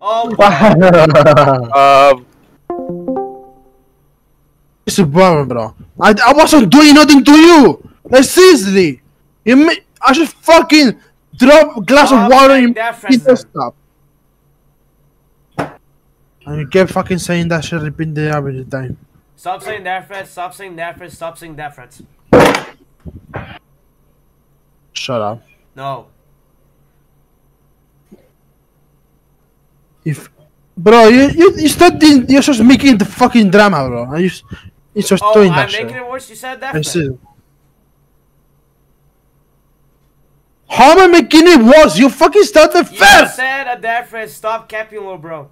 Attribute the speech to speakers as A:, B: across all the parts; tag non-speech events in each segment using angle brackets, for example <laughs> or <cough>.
A: Oh,
B: um,
C: It's a problem, bro. I, I wasn't doing nothing to you. Like seriously, you ma- I just fucking drop a glass
A: Stop
C: of water
A: in
C: and
A: that,
C: you
A: Fraser.
C: stop. And you kept fucking saying that shit repeating every time.
A: stop saying that, Fred. Stop saying that, Fred. Stop saying that, Fred.
C: Shut up.
A: No.
C: If, bro, you you you studying, you're just making the fucking drama, bro. You, s- you're just
A: Oh,
C: doing
A: I'm
C: that
A: making
C: shit.
A: it worse. You said that,
C: I see. How am I making it worse? You fucking started
A: You
C: first.
A: said a Fred. Stop capping, little bro.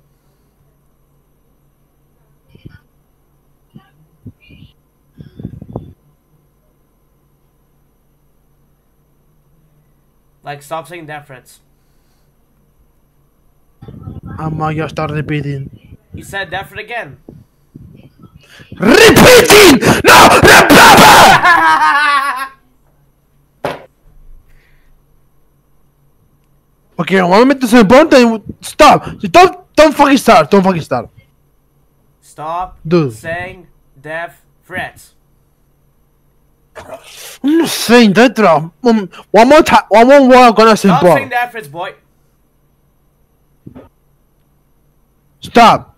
A: Like, stop saying that, Fritz.
C: I'm gonna start repeating.
A: You said that, Fred again.
C: Repeating! No! <laughs> Okay, I want to make this important. Stop! Don't don't fucking start. Don't fucking start.
A: Stop
C: Dude.
A: saying deaf threats.
C: I'm not saying that, bro. Um, one more time. One more word. I'm gonna say
A: Stop saying
C: bomb.
A: deaf threats, boy.
C: Stop.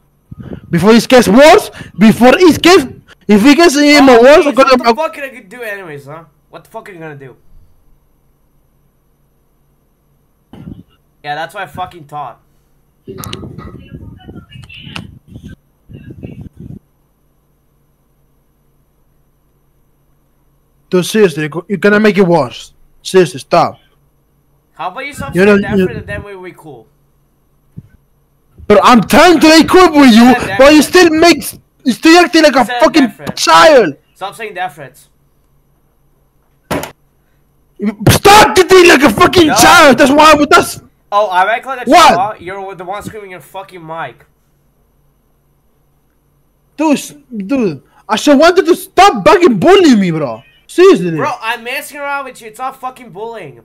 C: Before it gets worse. Before it gets. If it gets any more
A: Oh,
C: worse, I'm
A: please, what the
C: gonna.
A: fuck are you gonna do anyways, huh? What the fuck are you gonna do? Yeah, that's what I fucking thought.
C: Dude, seriously, you're gonna make it worse. Seriously, stop.
A: How about you stop
C: You know, you-
A: and then we we cool?
C: But I'm trying to equip with you, but you still make. You still acting like a fucking child.
A: Stop saying deaf threats.
C: Stop acting like a fucking
A: No.
C: child. That's why. That's
A: Oh, I act like a
C: What?
A: child. You're the one screaming your fucking mic.
C: dude, dude. I should wanted to stop fucking bullying me, bro. Seriously,
A: Bro, I'm messing around with you. It's not fucking bullying.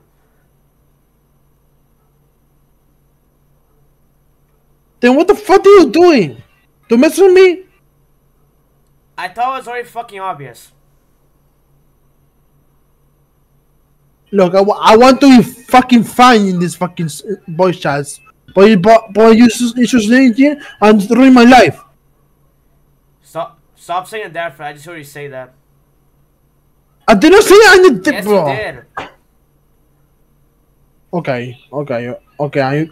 C: Then what the fuck are you doing? To mess with me?
A: I thought it was already fucking obvious.
C: Look, I, I want to be fucking fine in this fucking s- voice chats, but you, but, but you, s- you just saying and ruin my life.
A: Stop, stop saying that, threat. I just heard you say that.
C: I didn't say anything,
A: Yes,
C: bro.
A: you did.
C: Okay, okay, okay. I,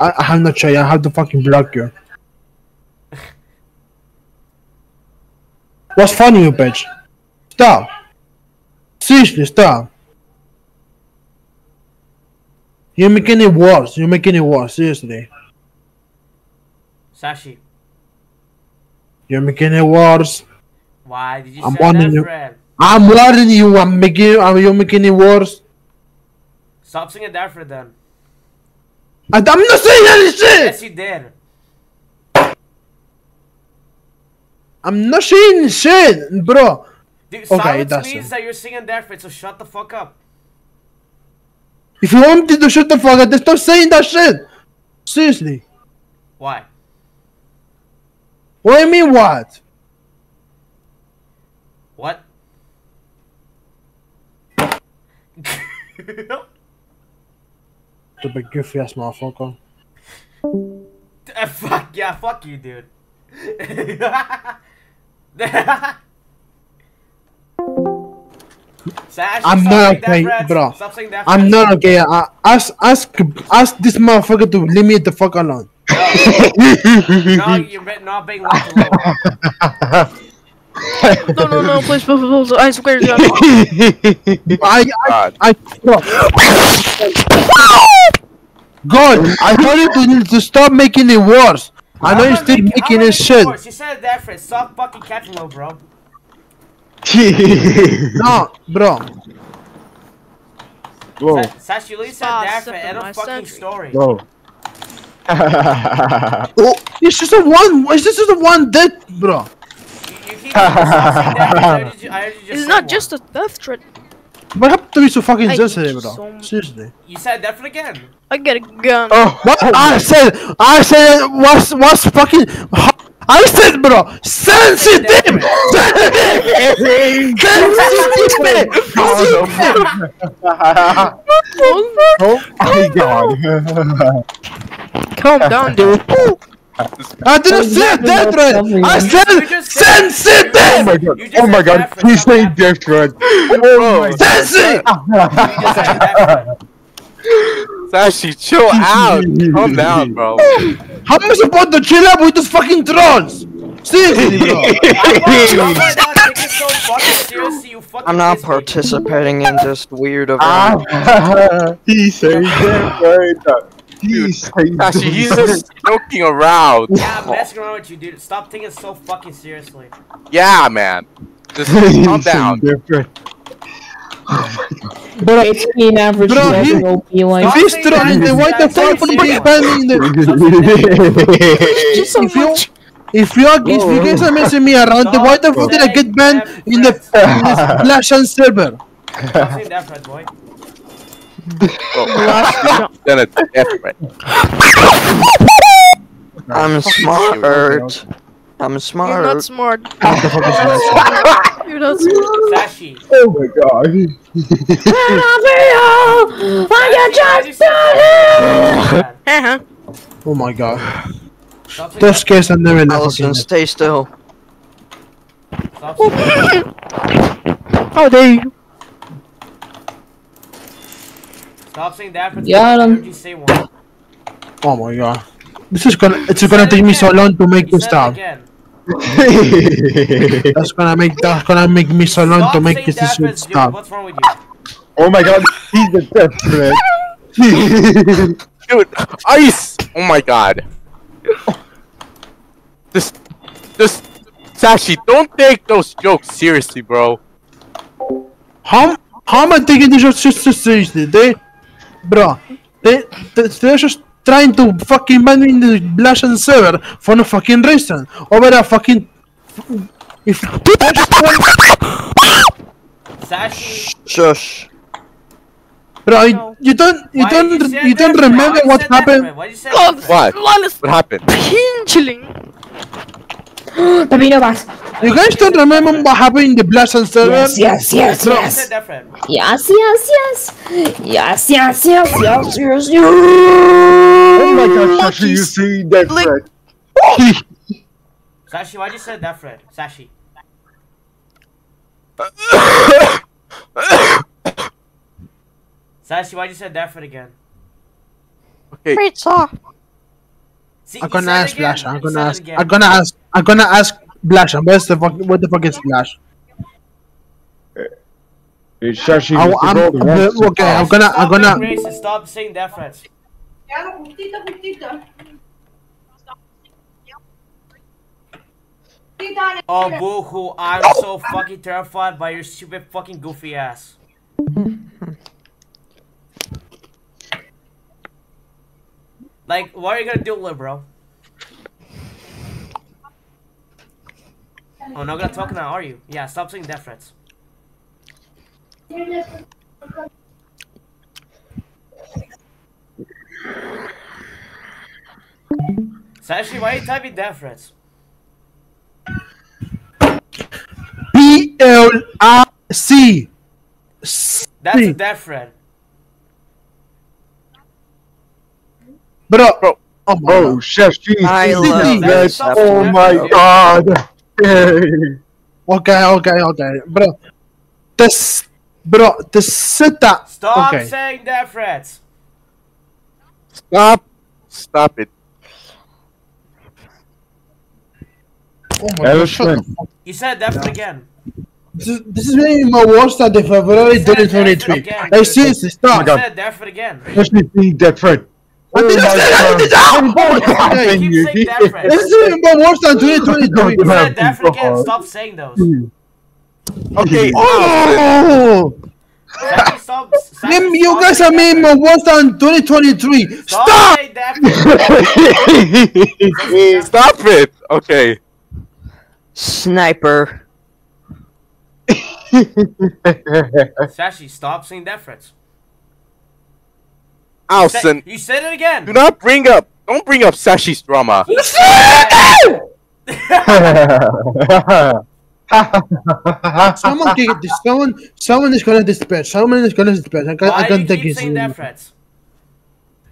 C: I, I have no choice. I have to fucking block you. What's funny, you bitch? Stop. Seriously, stop. You're making it worse. You're making it worse. Seriously.
A: Sashi,
C: You're making it worse.
A: why did you
C: I'm
A: say
C: warning you. I'm warning you. I'm making. I'm, you're making it worse.
A: Stop saying that for them.
C: I, I'm not saying any shit.
A: Yes, you did.
C: I'm not saying shit, bro.
A: Dude,
C: Okay,
A: silence
C: that's
A: means
C: it.
A: that you're singing deaf threat, so shut the fuck up.
C: If you want me to shut the fuck up, then stop saying that shit. Seriously.
A: Why?
C: What do you mean what?
A: What? <laughs> <laughs>
C: Stupid goofy ass motherfucker.
A: Uh, fuck yeah, fuck you, dude. <laughs> Sash,
C: I'm not
A: saying that,
C: okay, bro.
A: Stop saying that.
C: I'm not okay. I, ask, ask, ask this motherfucker to leave me the fuck alone.
A: No, you're not being left alone.
D: No, no, no, please, please, please, I swear to God. <laughs>
C: I, I,
B: God.
C: I, bro. God, I told you to, to stop making it worse. I know you're still
A: making- I'm
C: making
A: not
C: it shit.
A: worse. You said that, Fred. Stop fucking catching low, bro. <laughs>
C: No, bro.
B: Whoa.
A: Sa- Sash, you literally said that,
D: step
A: Fred.
D: in
A: End of fucking
D: century.
A: story.
B: Whoa. <laughs>
C: Oh, it's just a one. It's just a one death, bro.
A: You, you keep stop saying that, I heard you, I heard you just
D: It's not
A: one.
D: just a death threat.
C: What happened to be so fucking sensitive,
D: hate
C: bro?
D: so.
C: Seriously.
A: You said Defred again.
D: I get a gun.
B: Oh,
C: What oh I said, I said, what's what's fucking? <laughs> I said, bro, sensitive, <laughs> sensitive, <laughs>
B: oh my god.
D: Calm down, dude.
C: I didn't say that right. I
A: You
C: said
A: just said-
B: Oh my god. <laughs>
A: You just
B: Oh my god.
A: Defred,
B: He's
A: not
B: saying
A: Defred.
B: different. Oh my
C: sensitive.
A: You just.
B: Sashi, chill out. Calm down, bro. <laughs>
C: How am I supposed to chill out with these fucking trolls? Seriously, <laughs> bro.
A: I'm not, I'm not taking it so fucking seriously, you fucking
E: I'm not
A: piss me.
E: participating in this weird event.
B: Ah, he's saying different. He's saying
F: Actually, he's just joking around.
A: Yeah, I'm messing around with you, dude. Stop taking it so fucking seriously.
F: Yeah, man. Just <laughs> calm down.
B: different. <laughs>
C: Oh Bro,
G: It's an average
C: Bro, uh,
G: level
C: he-
G: OP like
C: he's trying, then why the fuck would he be spamming the?
D: Just <laughs> so
C: If you,
D: much.
C: if you are, if you guys are messing me around, then why the fuck did I get banned in the in this Flash and server?
A: Stop saying that, Fred boy.
F: Oh, then it's different.
E: I'm smart. I'm
D: You're not
E: smart.
D: smart. <laughs>
C: What the fuck is Flash? <laughs>
D: You're not smart.
A: Sashi.
B: Oh my god. <laughs>
D: Uh-huh.
C: Oh my god.
A: Stop saying
C: Those
A: that.
C: guys are never in the
E: Allison, stay still.
A: Stop saying that.
D: How dare you?
A: Stop saying that, Fred.
G: Got
A: I
G: him.
A: you say one.
C: Oh my god. This is gonna. It's gonna take me so long to make
A: You
C: this stop. <laughs> That's gonna make. That's gonna make me so long
A: Stop
C: to make this shit
A: Fred, dude.
C: stop.
A: What's wrong with you?
B: oh my god. He's a different.
F: Dude, ice! Oh my god. This just, Sashi, don't take those jokes seriously, bro.
C: How how am I taking this shit so seriously? They, bro, they, they they're just trying to fucking ban me in the Blash and server for no fucking reason. Over a fucking. If they're just trying-
A: Sashi.
E: Shush.
C: bro, you-
D: No.
C: you don't you
A: why
C: don't
A: you
C: you don't remember
A: Why
C: what happened.
A: Why you say
D: God,
A: that, Fred?
F: What?
D: Lawless
F: What happened? <gasps>
D: pinchling.
G: Pepino Bass.
C: You guys don't remember what happened in the Blash and server?
G: Yes, yes, yes,
A: Why
G: yes.
A: said that, Fred?
G: Yes, yes, yes. Yes, yes, yes, yes, yes, yes.
B: Oh my god, Sashi, you see different. <laughs>
A: Sashi, why'd you say that, Fred? Sashi. <coughs> Sashi, why'd you say that, Fred again?
F: Okay,
D: Pizza.
A: See,
C: I'm gonna ask. Blash. I'm gonna ask. I'm gonna ask. I'm gonna ask Blash. Where's the fuck? What the fuck is Blash?
B: Dude, Sashi,
C: I,
B: you
C: I'm,
B: should go to
C: the- okay. I'm gonna. I'm
A: Stop
C: gonna.
A: being racist. Stop saying that, Fred. Oh, boo-hoo. I'm so fucking terrified by your stupid fucking goofy ass. <laughs> like, what are you gonna do, little bro? Oh, not gonna talk now, are you? Yeah, stop saying death threats. Sashi, why are you typing death threats?
C: P L I C.
A: That's a death threat.
C: Bro.
F: Uh, bro.
C: Oh my
B: Oh,
C: god.
B: Sashi,
E: I love
B: that?
A: Stop
B: Oh
A: saying
B: my
A: that.
B: god.
C: Okay, okay, okay. Bro. This. Bro, the seta.
A: Stop
C: Okay.
A: saying death threats.
F: stop. Stop it.
C: Oh my god. Shut the
B: Elephant.
C: fuck.
A: You said death threat again.
C: This is, this is really my worst at the February
A: You said death
C: 2023.
A: threat again,
C: Like
A: dude.
C: seriously,
A: You
C: stop.
B: God.
A: said death threat again.
B: Sashi, see different.
C: I didn't say that, I did not.
A: You
C: Okay.
A: keep saying death threats.
C: This is even more worse than 2023.
A: You said death threat again. Stop saying those.
F: Okay,
C: Oh!
A: Sashi, stop. <laughs> Sashi,
C: Them- You
A: stop
C: guys are making more worse than 2023.
A: threats.
C: Stop!
A: saying <laughs>
F: stop it. Okay.
E: Sniper.
A: Sashi, stop saying death threats.
F: Alson,
A: You said it again.
F: do not bring up. Don't bring up Sashi's drama. <laughs>
C: Someone can this. Someone, someone is gonna dispatch. Someone is gonna dispatch. I can,
A: Why
C: I
A: do
C: can
A: you
C: take
A: keep
C: it.
A: saying death threats?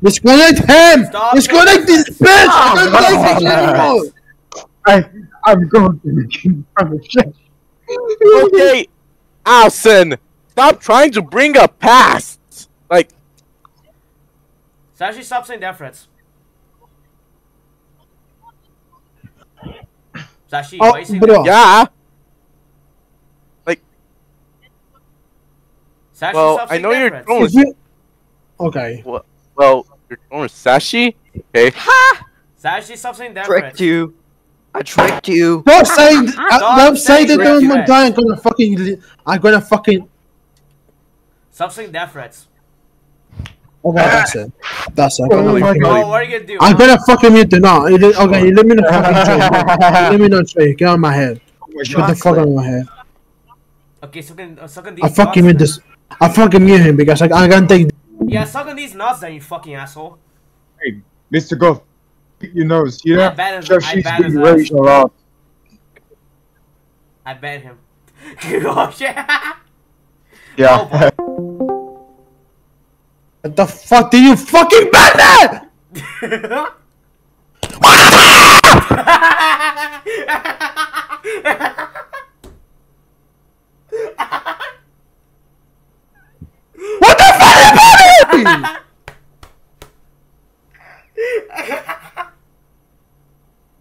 C: Disconnect him.
A: Stop
C: Disconnect
A: saying
C: this bitch. I can't take it anymore.
H: I, I'm going to the king from the.
F: Okay, Alson, stop trying to bring up past. Like,
A: Sashi, stop saying death threats. Sashi,
C: Oh,
A: why you saying
C: bro.
A: death
F: yeah.
A: Sashi,
F: Well,
A: stop
F: I know
A: death
F: you're
A: threats.
F: throwing-
C: If you- Okay.
F: Well, you're going Sashi. Okay. Ha!
A: Sashi, stop saying death
E: Tricked
A: threats.
E: you. I tricked you.
C: Don't say. uh,
A: Stop
C: Don't say
A: saying
C: that
A: that.
C: one more time. I'm gonna fucking. I'm gonna fucking.
A: Stop saying death threats.
C: Okay, that's it. That's it. I'm
H: Oh
C: gonna
H: my
C: fucking-
H: God.
A: Oh, what are you gonna do?
C: I'm gonna fucking mute it now. It is- Okay, let me not fucking trade. Let me not trade. Get on my head. Get the fuck out of my head.
A: Okay, suck on, uh, suck on these
C: I fucking
A: nuts
C: mute this. I fucking mute him because I, I can't take.
A: Yeah, suck on these nuts then, you fucking asshole.
H: Hey, Mr. Goff, you know, see
A: I bet his-
H: Chef,
A: I
H: she's
A: bet his
H: being
A: ass.
H: raised.
A: I bet him. <laughs> <laughs> oh shit.
H: Yeah.
C: What the fuck did you fucking ban that? What the fuck is happening?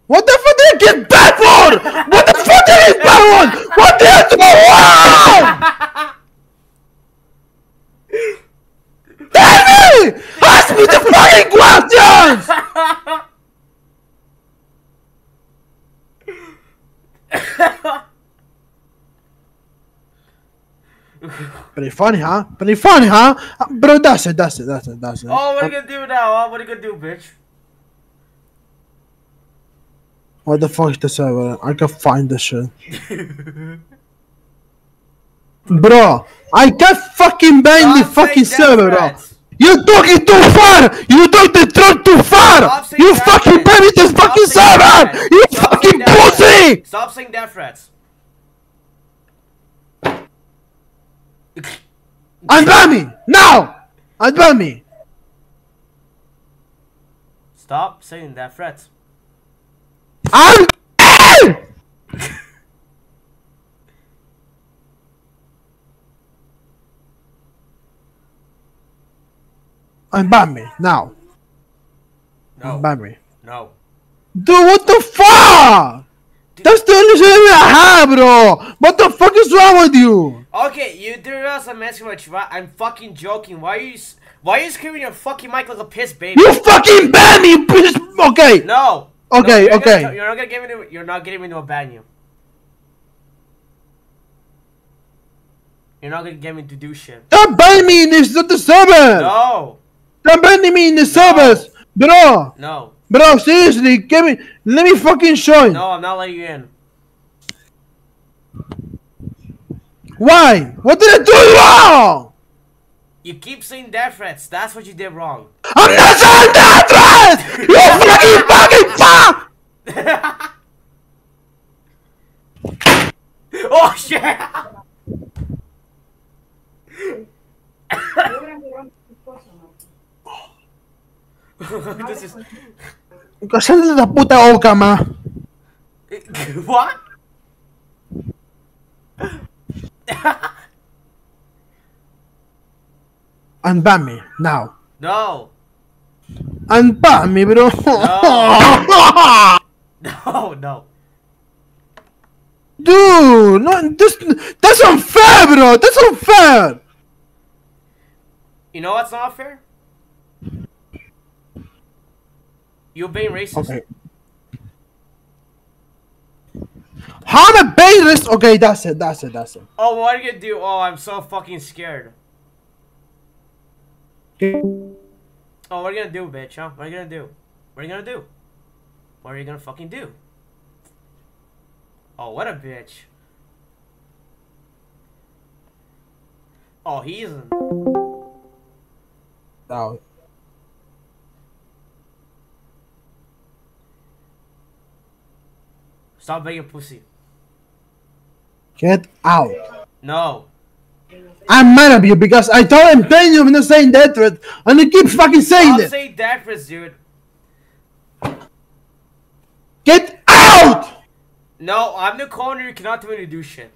C: What the fuck did I get banned for? What the fuck did I get banned for? What did I do wrong? Tell me! Ask me the fucking questions! Pretty funny, huh? Pretty funny, huh? Uh, Bro, that's it, that's it, that's it, that's it.
A: oh, what are you gonna do now? Huh? What are you gonna do, bitch?
C: What the fuck is the server? I can find this shit. <laughs> Bro, I can't fucking ban the fucking server, bro.
A: Threats.
C: You're talking too far! You took the truck too far!
A: Stop
C: You fucking banned this
A: Stop
C: fucking server! You
A: Stop
C: fucking pussy!
A: Stop saying death threats.
C: Unban me! Now! Unban me!
A: Stop saying death threats.
C: I'm Unban me, now.
A: No.
C: Unban me.
A: No.
C: Dude, what the fuck? That's the only shit I have, bro! What the fuck is wrong with you?
A: Okay, you do realize I'm you, right? I'm fucking joking. Why are you why are you screaming your fucking mic like a piss baby?
C: You fucking ban me, you piece- Okay!
A: No.
C: Okay,
A: No, you're
C: okay.
A: Gonna, you're not gonna get me to. You're not getting me to ban you. You're not gonna get me to do shit.
C: Don't ban me in this, not the server!
A: No.
C: Don't ban me in the servers! Bro!
A: No.
C: Bro, seriously, give me, let me fucking join!
A: No, I'm not letting you in.
C: Why? What did I do wrong?
A: You keep saying death threats. That's what you did wrong.
C: I'm not saying that threat! <laughs> You fucking fucking fuck! <laughs>
A: oh shit! <laughs> <laughs>
C: Cállate la puta boca, ma. <laughs>
A: what?
C: Unban me, now.
A: No.
C: Unban me, bro. <laughs>
A: No, no.
C: Dude, no, this, that's unfair, bro. That's unfair.
A: You know what's not fair? You're being racist.
C: Okay. How am I being? Okay, that's it, that's it, that's it.
A: Oh, what are you gonna do? Oh, I'm so fucking scared. Oh, what are you gonna do, bitch? Huh? What are you gonna do? What are you gonna do? What are you gonna fucking do? Oh, what a bitch. Oh, he isn't.
C: No.
A: Stop being a pussy.
C: Get out.
A: No.
C: I'm mad at you because I told him paying you, I'm not saying that threat, and he keeps fucking saying
A: Stop
C: it.
A: saying that, Chris, dude.
C: Get out!
A: No, I'm the corner. You cannot tell me to do shit.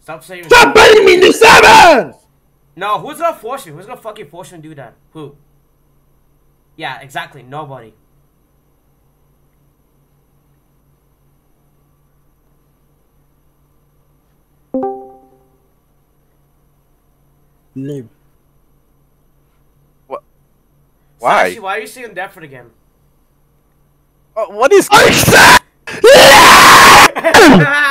A: Stop saying.
C: Stop putting me in the servers!
A: No, who's gonna force you? Who's gonna fucking force you to do that? Who? Yeah, exactly. Nobody.
C: Leave.
B: Why?
A: Sashi, why are you saying Deptford again?
B: Uh, what is? <laughs> <laughs> <laughs>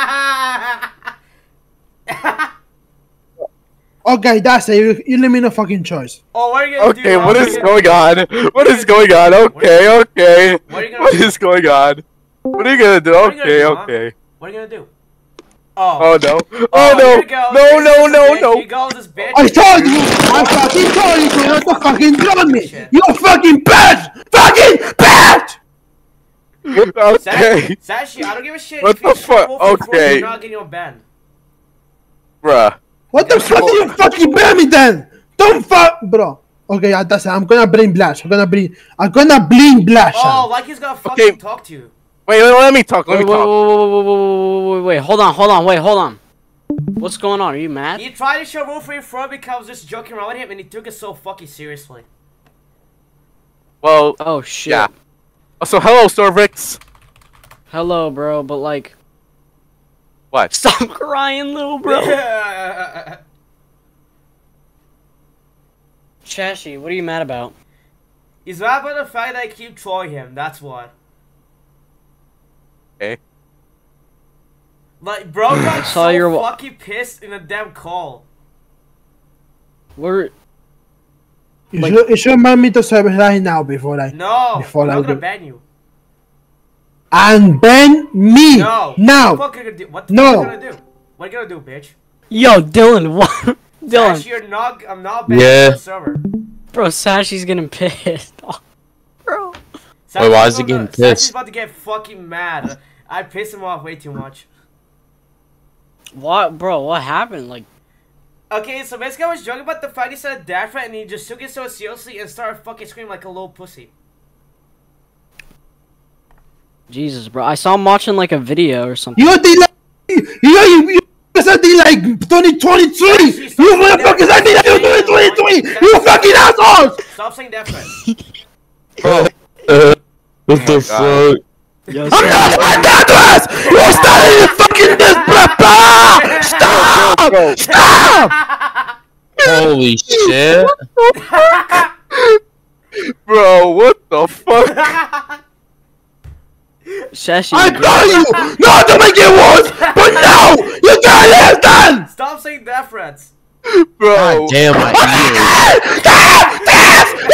C: Okay, that's it. You, you let me no fucking choice.
A: oh, what are you gonna do?
B: Okay, what
A: What are
B: is
A: you
B: going on? What is going on? Okay, okay.
A: What are you gonna do?
B: is going on? What are you gonna do?
A: What are you gonna
B: Okay, okay.
A: What are you gonna do? Oh.
B: Oh no!
A: Oh,
B: Oh no! No! No! No! No!
A: Here goes this bitch.
C: I told you! I fucking told you to not to fucking drop me! You fucking bitch! Fucking bitch!
B: Okay,
A: Sashi, I don't give a shit.
B: What the fuck?
A: show wolf for
B: Okay.
A: You're not getting on ban.
B: bruh.
C: What the fuck do you fucking ban me then? Don't fuck, bro. Okay, yeah, that's it. I'm gonna bring Blash. I'm gonna bring. I'm gonna bring Blash.
A: Oh, like he's gonna fucking
B: Okay.
A: talk to you.
B: Wait, let, let me talk. Let
I: Wait,
B: me
I: wait, wait,
B: talk.
I: wait, wait, wait, wait, wait, wait, hold on, hold on, wait, hold on. What's going on? Are you mad?
A: He tried to show wolf for your front because I was just joking around with him, and he took it so fucking seriously.
B: Well,
I: Oh shit.
B: Yeah. so hello, Storvix.
I: Hello, bro, but like,
B: What?
I: stop <laughs> crying, little bro. Chashi, <laughs> what are you mad about?
A: he's mad about the fact that I keep trolling him. That's what.
B: Okay.
A: Like, bro got <coughs>
I: saw
A: so
I: your
A: fucking pissed in a damn call.
I: We're
C: You
I: like-
C: should, you should ban me to server right now before I.
A: No,
C: Before
A: I'm
C: I
A: not gonna
C: do-
A: ban you.
C: And ban me!
A: No.
C: Now!
A: What the fuck are you gonna do? What the
C: No.
A: fuck are you gonna do? What are you gonna do, bitch?
I: yo, Dylan. <laughs> What? Dylan,
A: Sash, you're not. I'm not banning
J: Yeah.
A: the server.
I: bro, Sashi's getting pissed. <laughs> bro.
A: Sashi's
J: why is he
A: about
J: getting
A: to- Sashi's about to get fucking mad. I pissed him off way too much.
I: What, bro? What happened? Like,
A: Okay, so basically I was joking about the fact he said dad friend and he just took it so seriously and started fucking screaming like a little pussy.
I: Jesus, bro. I saw him watching like a video or something.
C: You did like. You, you, you, you said they like 2023! You motherfuckers acting like you 2023! You fucking assholes!
A: Stop saying dad friend.
J: Uh, what the
B: God.
J: fuck?
C: I'm not my address! You're starting to fucking this, papa! Stop!
B: Go.
C: Stop!
J: Holy shit! <laughs>
B: Bro, what the fuck? <laughs>
I: Shashi,
C: I
I: you
C: tell you not to make it worse, but now you can't listen!
A: Stop saying dad friends.
B: Bro.
J: God damn my ah! ears! Ah!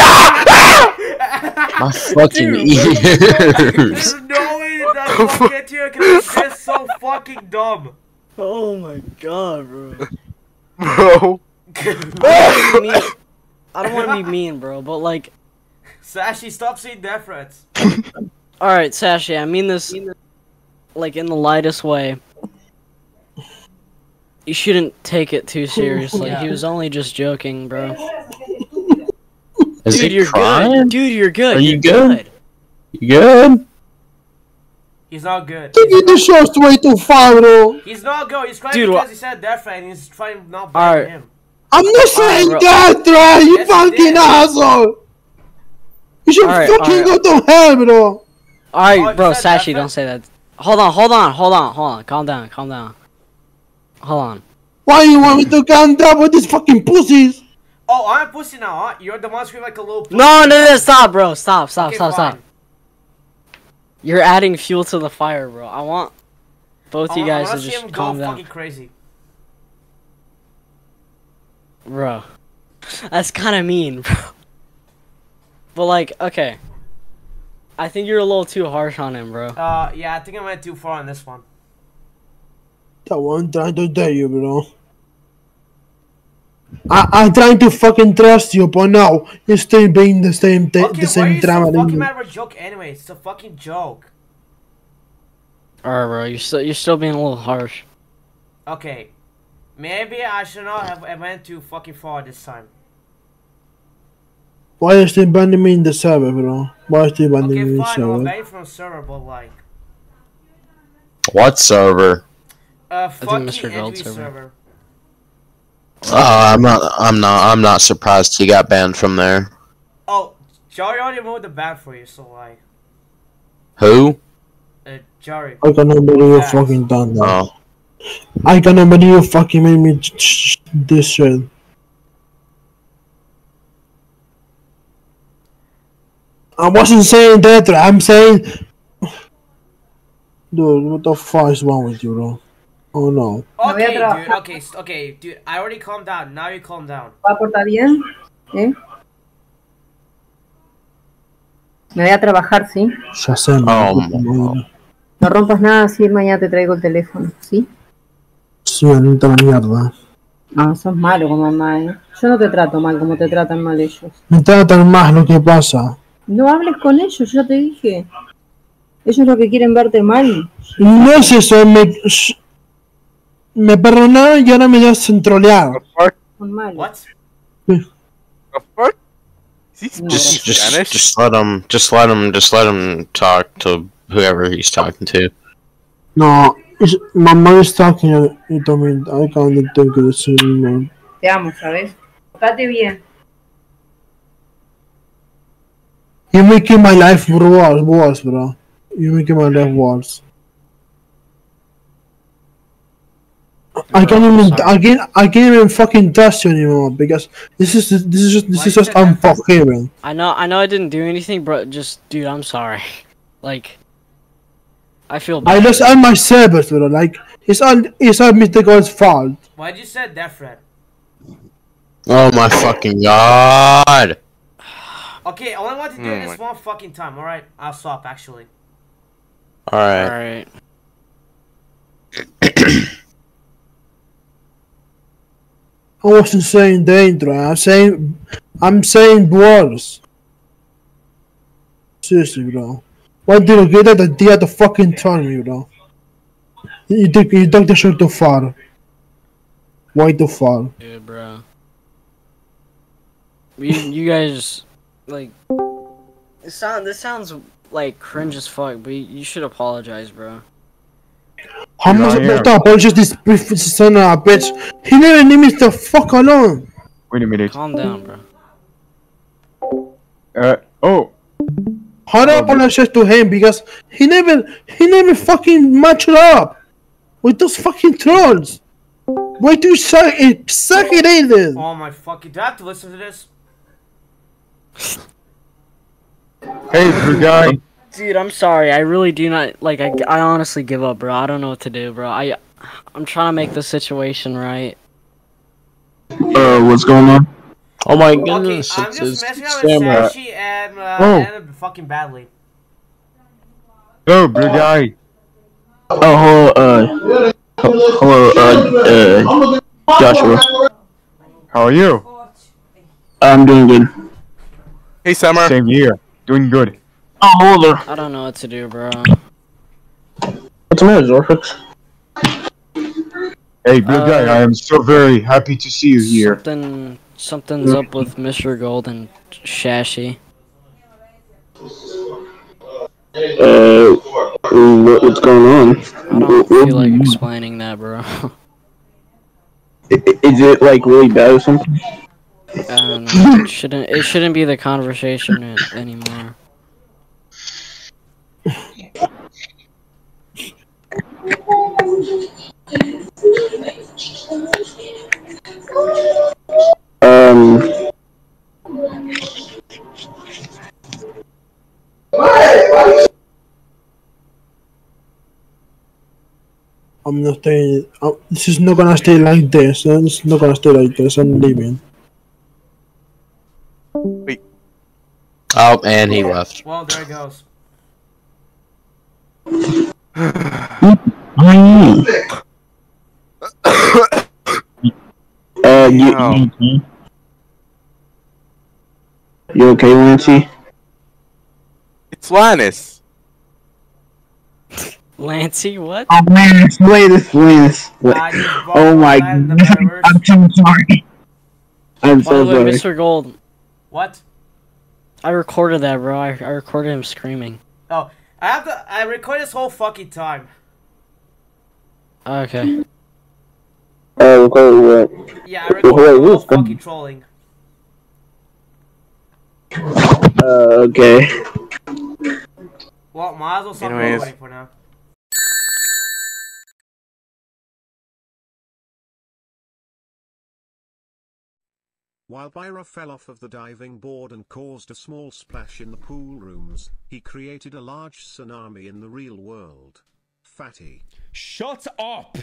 J: Ah! My fucking ears!
A: There's no way that that fucking get to you because it's just so fucking dumb.
I: Oh my god, bro.
B: Bro. <laughs>
I: I don't want to be mean, bro, but like,
A: Sashi, stop saying dad friends. <laughs>
I: all right, Sashi, I mean this like in the lightest way. You shouldn't take it too seriously. <laughs> He was only just joking, bro.
J: Is
I: Dude,
J: he
I: you're
J: crying?
I: good. Dude, you're good.
J: Are you
I: You're
J: good? You good?
A: He's not good.
C: Taking the shows way too far, bro.
A: He's not good. He's crying
I: Dude,
A: because he said dad friend. He's trying not to
I: Alright.
A: ban him.
C: I'm not saying
I: bro.
C: that, right? You
A: Yes, you
C: fucking asshole! You should
I: Alright,
C: fucking
I: alright.
C: go to hell, bro!
I: All right,
A: Oh,
I: bro, Sashi, don't say that. Hold on, hold on, hold on, hold on. Calm down, calm down. Hold on.
C: Why you want me to calm down with these fucking pussies?
A: Oh, I'm a pussy now, huh? You're the one screaming like a little pussy.
I: No, no, no, stop, bro. Stop, stop,
A: Okay,
I: stop,
A: fine.
I: stop. You're adding fuel to the fire, bro. I want both
A: I
I: you guys
A: wanna
I: just calm
A: go
I: down.
A: fucking crazy.
I: Bro. <laughs> That's kind of mean, bro. But, like, okay. I think you're a little too harsh on him, bro.
A: Uh, yeah, I think I went too far on this one.
C: That one trying to tell you, bro. I, I'm trying to fucking trust you, but no, you're still being the same, th-
A: Okay,
C: the
A: why are
C: same
A: you so
C: drama.
A: fucking
C: than
A: mad
C: me.
A: about a joke anyway? It's a fucking joke.
I: Alright, bro. You're still you're still being a little harsh.
A: Okay, maybe I should not have I went too fucking far this time.
C: Why are you still banning me in the server, bro? Why are you still banning me in
A: Okay,
C: the
A: fine, I'll
C: server?
A: ban you from server, but like,
J: What server?
A: uh,
I: think
A: fucking
I: Mr. Gold server.
A: server.
J: Oh, I'm not. I'm not. I'm not surprised he got banned from there.
A: Oh, Jari already removed the ban for you, so like,
J: Who?
A: uh, Jari.
C: I cannot believe you fucking done that.
J: Oh,
C: I cannot believe you fucking made me ch- ch- this shit. I wasn't saying that, I'm saying. Dude, what the fuck is wrong with you, bro? Oh no.
G: voy a
A: Okay, dude.
G: trabajar.
A: Okay, okay, dude. I already calmed down. Now you calm down.
G: ¿Va a portar bien? ¿Eh? Me voy a trabajar, ¿sí?
C: Ya sé,
J: Oh,
C: madre.
G: No rompas nada, si mañana te traigo el teléfono, ¿sí?
C: Sí, anita la mierda.
G: Ah, sos malo con mamá, ¿eh? Yo no te trato mal como te tratan mal ellos.
C: Me tratan más lo que pasa.
G: No hables con ellos, yo ya te dije. Ellos lo que quieren verte mal.
C: No es eso, me. sh- Me perdonaron y ahora me hacen trolear.
G: Son malos.
A: What?
F: The fuck?
J: Just, just,
F: Spanish?
J: just let him. Just let him. Just let him talk to whoever he's talking to.
C: No, my is talking y told me I can't think of this anymore.
G: Te amo, ¿sabes? Portate bien.
C: You're making my life worse, worse, bro. You're making my life worse. I can't even, I can't, I can't even fucking trust you anymore because this is, this is just, this
A: Why
C: is just
A: said
C: unforgiving.
I: I know I know I didn't do anything, but just dude, I'm sorry. <laughs> Like I feel bad.
C: I
I: bad.
C: lost all my servers, bro. Like it's all, it's all Mr. God's fault.
A: Why'd you say that, Fred?
J: Oh my fucking god!
A: Okay, I only want to do
F: hmm.
A: this one fucking time. All right, I'll stop. Actually.
J: All right.
I: Alright.
C: I wasn't saying danger. I'm saying, I'm saying words. Seriously, bro. Why did you get that idea the fucking time, you know? You took, you took the shit too far. Why too far.
I: Yeah, bro. You you guys like this sound this sounds like cringe as fuck, but you, you should apologize, bro.
C: How
H: Yeah,
C: much
H: I am.
C: about to apologize this brief son of a bitch? He never leave me the fuck alone.
H: Wait a minute.
I: Calm down, bro.
H: Uh, oh,
C: How do I apologize to him because he never, he never fucking matched up with those fucking trolls. Why do you suck? It suck it either.
A: Oh my fucking! Do I have to listen to this?
H: Hey, big guy.
I: Dude, I'm sorry. I really do not like. I, I honestly give up, bro. I don't know what to do, bro. I I'm trying to make the situation right.
J: Uh, what's going on? Oh my
A: Okay,
J: goodness!
A: I'm
J: it's
A: just messing up with
J: camera.
A: Sashi and uh,
C: Oh.
A: and fucking badly.
H: Oh, big guy.
J: Oh, hello, uh, hello, uh, uh, Joshua.
H: How are you?
J: I'm doing good.
F: Hey, Summer.
H: Same year. Doing good.
J: Oh, hello there.
I: I don't know what to do, bro.
J: What's the matter, Zorfix?
H: Hey, big
I: Uh,
H: guy. I am so very happy to see you here.
I: Something something's up with Mr. Gold and Shashi.
J: Uh, what, what's going on?
I: I don't feel like explaining that, bro. <laughs>
J: Is it like really bad or something?
I: I don't know. It shouldn't it shouldn't be the conversation anymore.
J: Um,
C: I'm not staying. Uh, this is not gonna stay like this. It's not gonna stay like this. I'm leaving.
J: Oh, and he left.
A: Well, there it goes. <coughs>
H: Uh, you,
F: Wow.
H: you, you okay, Lancy?
F: It's Lannis.
I: Lancey, what?
H: Oh, Lannis, Lannis, Lannis.
A: I just
H: Oh my
A: that in the
H: god. I'm so sorry. I'm
I: By
H: so
I: way,
H: sorry.
I: Mr. Gold,
A: What?
I: I recorded that, bro. I, I recorded him screaming.
A: Oh, I have to. I record this whole fucking time.
I: Okay.
H: Oh, okay, what?
A: Yeah, I record
H: Wait,
A: the whole
H: who's-
A: fucking trolling.
H: Uh, okay.
A: Well, might as well stop
F: Anyways.
A: recording for now.
K: While Byra fell off of the diving board and caused a small splash in the pool rooms, he created a large tsunami in the real world. Fatty.
L: Shut up!